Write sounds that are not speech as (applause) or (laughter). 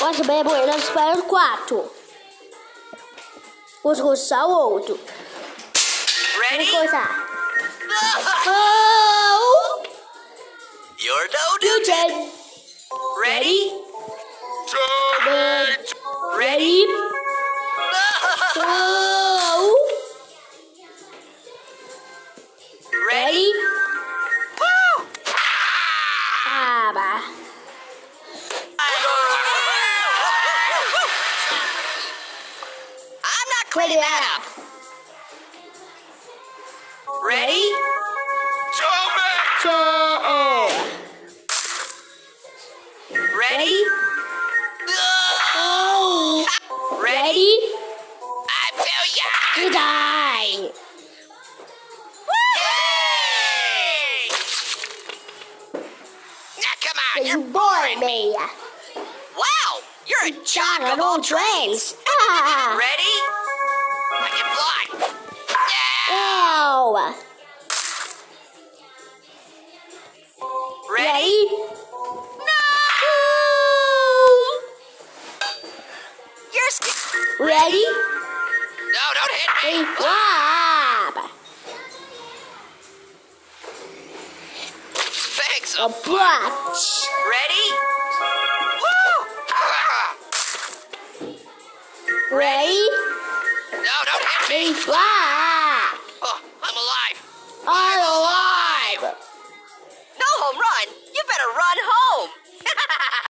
Las Bebuenas para 4. Vou roçar o outro. Ready? Vamos roçar. (laughs) Oh! You're loaded. You dead. Ready? Ready? Ready? Go! Ready? Ready? Ah, bah. I'm not cleaning that up. Ready? So, Ready? oh. Ready? Ready? I feel ya! You die. Yay! Now come on, You you're bored me. wow! You're a jock John of all trades. Ah. (laughs) Ready? Ow. Ready? You're sc- Ready? No, don't hit me. Grab. Thanks. A bunch. Ready? Ready? No, don't hit me. Grab.